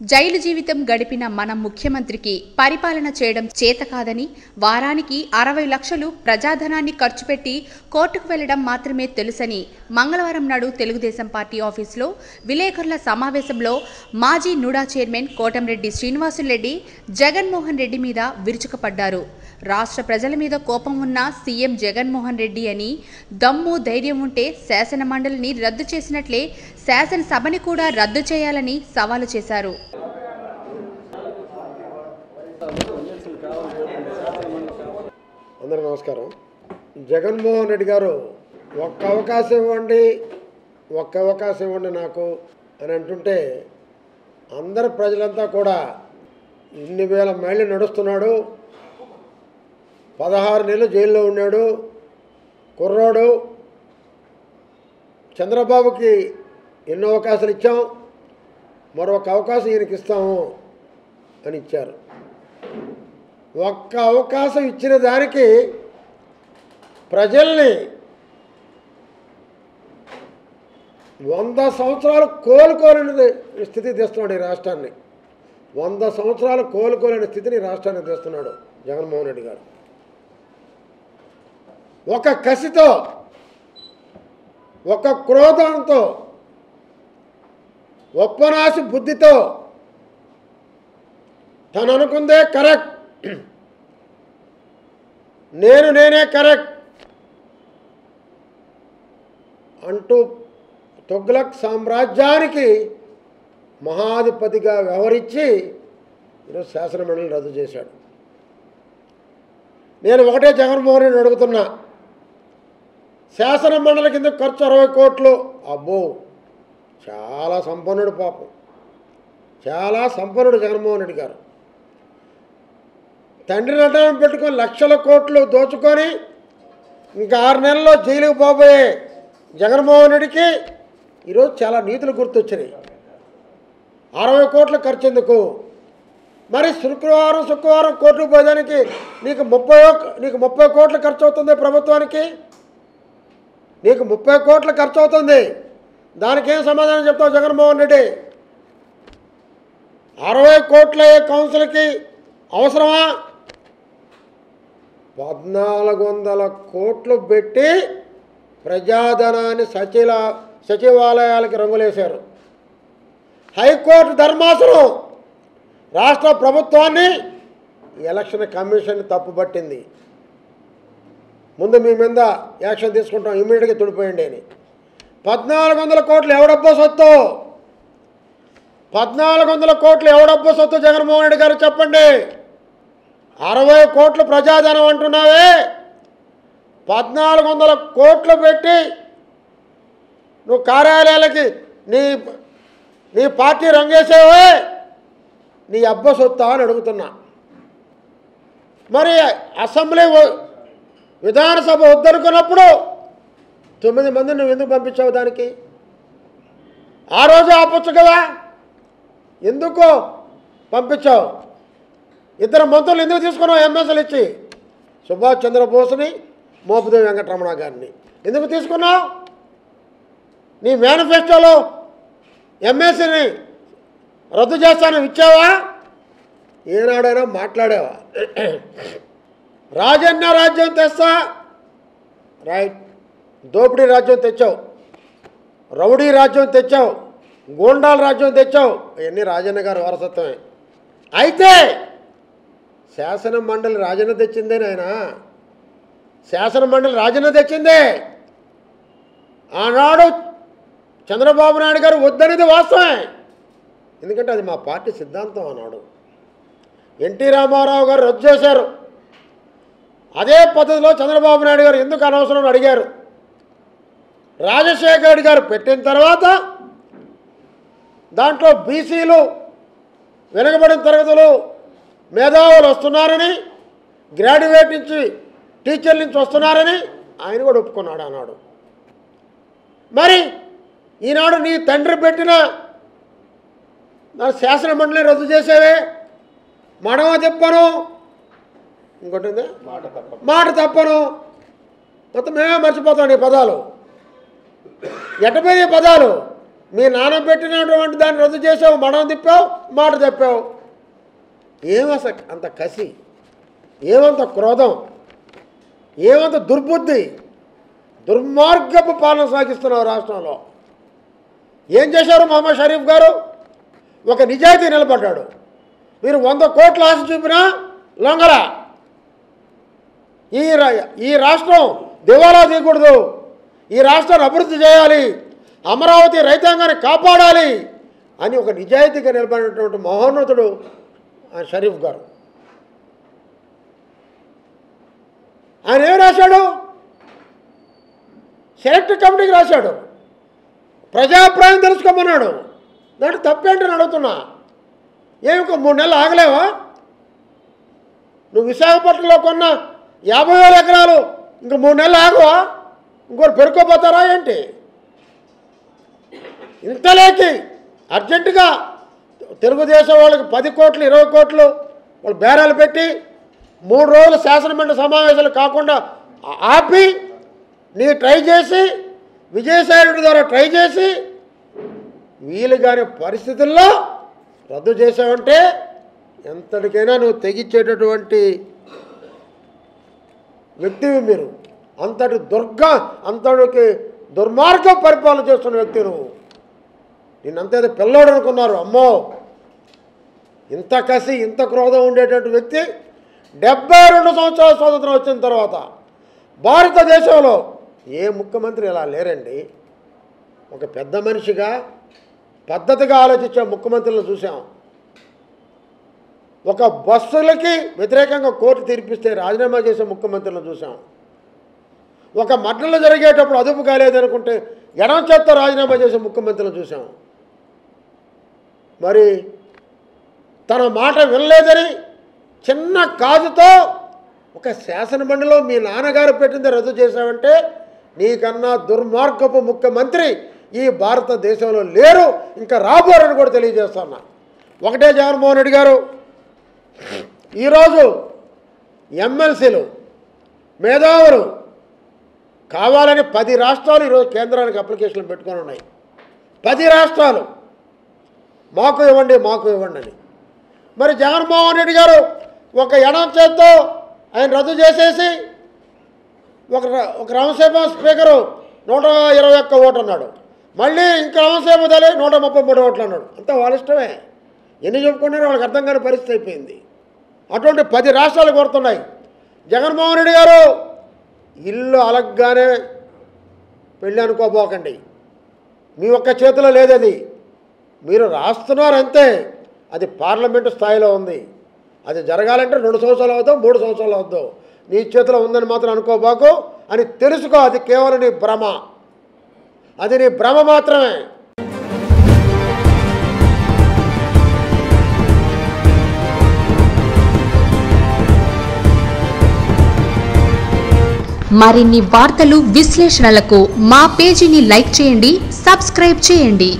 Jail జీవితం గడిపిన మన ముఖ్యమంత్రికి పరిపాలన చేయడం చేత కాదని వారానికి అరవై లక్షలు ప్రజాధనాన్ని ఖర్చు పెట్టి కోర్టుకు వెళ్ళడం మాత్రమే తెలుసని మంగళవారం నాడు తెలుగుదేశం పార్టీ ఆఫీసులో విలేకరుల సమావేశంలో మాజీ నుడా చైర్మన్ కోటంరెడ్డి శ్రీనివాసులరెడ్డి జగన్మోహన్ రెడ్డి మీద విరుచుకుపడ్డారు. రాష్ట్ర ప్రజల మీద కోపం ఉన్న సీఎం జగన్మోహన్ రెడ్డి అని దమ్ము ధైర్యం ఉంటే శాసన మండలిని రద్దు చేసినట్లే శాసనసభని కూడా రద్దు చేయాలని సవాలు చేశారు. అందరూ నమస్కారం. జగన్మోహన్ రెడ్డి గారు ఒక్క అవకాశం ఇవ్వండి ఒక్క అవకాశం ఇవ్వండి నాకు అని అంటుంటే అందరు ప్రజలంతా కూడా ఇన్ని వేల మైళ్ళు నడుస్తున్నాడు పదహారు నెలలు జైల్లో ఉన్నాడు. కుర్రాడు చంద్రబాబుకి ఎన్నో అవకాశాలు ఇచ్చాం. మరొక అవకాశం ఈయనకి ఇస్తాము అని ఇచ్చారు. ఒక్క అవకాశం ఇచ్చిన దానికి ప్రజల్ని వంద సంవత్సరాలు కోలుకోలేని స్థితి తెస్తున్నాడు ఈ రాష్ట్రాన్ని. వంద సంవత్సరాలు కోలుకోలేని స్థితిని రాష్ట్రాన్ని తెస్తున్నాడు జగన్మోహన్ రెడ్డి గారు. ఒక కసితో ఒక క్రోధంతో ఒప్పనాసి బుద్ధితో తను అనుకుందే కరెక్ట్. నేను నేనే కరెక్ట్ అంటూ తొగ్లక్ సామ్రాజ్యానికి మహాధిపతిగా వ్యవహరించి ఈరోజు శాసనమండలి రద్దు చేశాడు. నేను ఒకటే జగన్మోహన్ రెడ్డి అడుగుతున్నా. శాసన మండలి కింద ఖర్చు అరవై కోట్లు. అబ్బో చాలా సంపన్నుడు పాపం. చాలా సంపన్నుడు జగన్మోహన్ రెడ్డి గారు. తండ్రి నటనం పెట్టుకొని లక్షల కోట్లు దోచుకొని ఇంకా ఆరు నెలల్లో జైలుకు పోబోయే జగన్మోహన్ రెడ్డికి ఈరోజు చాలా నీతులు గుర్తొచ్చినాయి. అరవై కోట్లు ఖర్చేందుకు. మరి శుక్రవారం శుక్రవారం కోర్టుకు పోయడానికి నీకు ముప్పై నీకు ముప్పై కోట్లు ఖర్చు అవుతుంది ప్రభుత్వానికి? నీకు ముప్పై కోట్లు ఖర్చు అవుతుంది దానికేం సమాధానం చెప్తావు జగన్మోహన్ రెడ్డి? అరవై కోట్ల కౌన్సిల్కి అవసరమా? పద్నాలుగు వందల కోట్లు పెట్టి ప్రజాధనాన్ని సచిల సచివాలయాలకి రంగులేశారు. హైకోర్టు ధర్మాసనం రాష్ట్ర ప్రభుత్వాన్ని ఎలక్షన్ కమిషన్ తప్పుపట్టింది. ముందు మీ మీద యాక్షన్ తీసుకుంటాం ఇమీడియట్గా తుడిపోయండి అని. పద్నాలుగు వందల కోట్లు ఎవడబ్బో సొత్తు? పద్నాలుగు వందల కోట్లు ఎవడబ్బో సొత్తు జగన్మోహన్ రెడ్డి గారు చెప్పండి? అరవై కోట్లు ప్రజాధనం అంటున్నావే? పద్నాలుగు వందల కోట్లు పెట్టి నువ్వు కార్యాలయాలకి నీ నీ పార్టీ రంగేసేవే? నీ అబ్బ సొత్తా అని అడుగుతున్నా. మరి అసెంబ్లీ విధానసభ వద్దనుకున్నప్పుడు తొమ్మిది మంది నువ్వు ఎందుకు పంపించావు దానికి? ఆ రోజు ఆపొచ్చు కదా? ఎందుకు పంపించావు? ఇద్దరు మంత్రులు ఎందుకు తీసుకున్నావు ఎంఎస్ఎల్ ఇచ్చి? సుభాష్ చంద్రబోస్ని మోపుదేవి వెంకటరమణ గారిని. ఎందుకు తీసుకున్నావు? నీ మేనిఫెస్టోలో ఎంఎస్సీని రద్దు చేస్తానని ఇచ్చావా? ఏనాడైనా మాట్లాడావా? రాజన్న రాజ్యం తెస్తా. రైట్. దోపిడీ రాజ్యం తెచ్చావు. రౌడీ రాజ్యం తెచ్చావు. గోండాల రాజ్యం తెచ్చావు. అవన్నీ రాజన్న గారి వారసత్వమే. అయితే శాసన మండలి రాజన్న తెచ్చిందే నాయన. శాసన మండలి రాజన్న తెచ్చిందే. ఆనాడు చంద్రబాబు నాయుడు గారు వద్దనేది వాస్తవమే. ఎందుకంటే అది మా పార్టీ సిద్ధాంతం అన్నాడు ఎన్టీ రామారావు గారు రద్దు చేశారు. అదే పద్ధతిలో చంద్రబాబు నాయుడు గారు ఎందుకు అనవసరం అడిగారు. రాజశేఖర రెడ్డి గారు పెట్టిన తర్వాత దాంట్లో బీసీలు వెనుకబడిన తరగతులు మేధావులు వస్తున్నారని గ్రాడ్యుయేట్ నుంచి టీచర్ల నుంచి వస్తున్నారని ఆయన కూడా ఒప్పుకున్నాడు అన్నాడు మరి ఈనాడు నీ తండ్రి పెట్టిన నా శాసన మండలి రద్దు చేసేవే? మడమ తిప్పను ఇంకోటి ఉంది? మాట తప్పను. మొత్తం మేమే మర్చిపోతాం ఈ పదాలు. ఎట్టపోయి పదాలు? మీ నాన్న పెట్టినటువంటి దాన్ని రద్దు చేసావు మడం తిప్పావు మాట చెప్పావు ఏమస అంత కసి? ఏమంత క్రోధం? ఏమంత దుర్బుద్ధి? దుర్మార్గపు పాలన సాగిస్తున్నావు రాష్ట్రంలో. ఏం చేశారు మహమ్మద్ షరీఫ్ గారు? ఒక నిజాయితీ నిలబడ్డాడు. మీరు వంద కోట్ల ఆశ చూపినా లొంగల. ఈ రా- ఈ రాష్ట్రం దివాలా తీయకూడదు. ఈ రాష్ట్రాన్ని అభివృద్ధి చేయాలి. అమరావతి రైతాంగాన్ని కాపాడాలి అని ఒక నిజాయితీగా నిలబడినటువంటి మహోన్నతుడు షరీఫ్ గారు. ఆయన ఏం రాశాడు? సెలెక్ట్ కమిటీకి రాశాడు. ప్రజాభిప్రాయం తెలుసుకోమన్నాడు. దాంట్లో తప్పేంటని అడుగుతున్నా. ఏమి ఒక మూడు నెలలు ఆగలేవా? నువ్వు విశాఖపట్నంలో కొన్న యాభై వేల ఎకరాలు. ఇంక మూడు నెలలు ఆగవా ఇంకోటి పెరుక్కోపోతారా ఏంటి? ఇంతలేకి అర్జెంటుగా తెలుగుదేశం వాళ్ళకి పది కోట్లు ఇరవై కోట్లు వాళ్ళు బేరాలు పెట్టి మూడు రోజులు శాసనమండలి సమావేశాలు కాకుండా ఆ- ఆపి నీ ట్రై చేసి విజయసాయి ద్వారా ట్రై చేసి వీలు కాని పరిస్థితుల్లో రద్దు చేసావంటే ఎంతటికైనా నువ్వు తెగించేటటువంటి వ్యక్తివి మీరు. అంతటి దుర్గ అంతటికి దుర్మార్గం పరిపాలన చేస్తున్న వ్యక్తి నువ్వు. నిన్నంతేదో పిల్లోడు అనుకున్నారు అమ్మో. ఇంత కసి ఇంత క్రోధం ఉండేటువంటి వ్యక్తి డెబ్బై రెండు సంవత్సరాల స్వాతంత్రం వచ్చిన తర్వాత భారతదేశంలో ఏ ముఖ్యమంత్రి ఇలా లేరండి? ఒక పెద్ద మనిషిగా పద్ధతిగా ఆలోచించే ముఖ్యమంత్రులను చూసాం ఒక బస్సులకి వ్యతిరేకంగా కోర్టు తీర్పిస్తే రాజీనామా చేసే ముఖ్యమంత్రులను చూసాం ఒక మడ్డలు జరిగేటప్పుడు అదుపు కాలేదనుకుంటే ఎడం చేత్తో రాజీనామా చేసే ముఖ్యమంత్రులను చూసాం మరి తన మాట వినలేదని చిన్న కాజుతో ఒక శాసనమండలిలో మీ నాన్నగారు పెట్టింది రద్దు చేశామంటే నీకన్నా దుర్మార్గపు ముఖ్యమంత్రి ఈ భారతదేశంలో లేరు. ఇంకా రాబోరని కూడా తెలియజేస్తున్నా ఒకటే జగన్మోహన్ రెడ్డి గారు ఈరోజు ఎమ్మెల్సీలు మేధావులు కావాలని పది రాష్ట్రాలు ఈరోజు కేంద్రానికి అప్లికేషన్లు పెట్టుకొని ఉన్నాయి. పది రాష్ట్రాలు. మాకు ఇవ్వండి మాకు ఇవ్వండి అని. మరి జగన్మోహన్ రెడ్డి గారు ఒక ఎడం చేత్తో ఆయన రద్దు చేసేసి ఒక ఒక రామసేప స్పీకరు నూట ఇరవై ఒక్క ఓటు అన్నాడు. మళ్ళీ ఇంకా రమసేప తల్లి నూట ముప్పై మూడు ఓట్లు అన్నాడు. అంతా వాళ్ళ ఇష్టమే. ఎన్ని చెప్పుకున్నారో వాళ్ళకి అర్థం కాని పరిస్థితి అయిపోయింది. అటువంటి పది రాష్ట్రాలు కోరుతున్నాయి. జగన్మోహన్ రెడ్డి గారు ఇల్లు అలగ్గానే పెళ్ళి అనుకోబోకండి. మీ ఒక్క చేతిలో లేదది. మీరు రాస్తున్నారంతే. అది పార్లమెంటు స్థాయిలో ఉంది. అది జరగాలంటే రెండు సంవత్సరాలు అవుతాం మూడు సంవత్సరాలు అవుతాం. నీ చేతిలో ఉందని మాత్రం అనుకోబాకు. అని తెలుసుకో అది కేవలం నీ భ్రమ. అది నీ భ్రమ మాత్రమే. మరిన్ని వార్తలు విశ్లేషణలకు మా పేజీని లైక్ చేయండి సబ్స్క్రైబ్ చేయండి.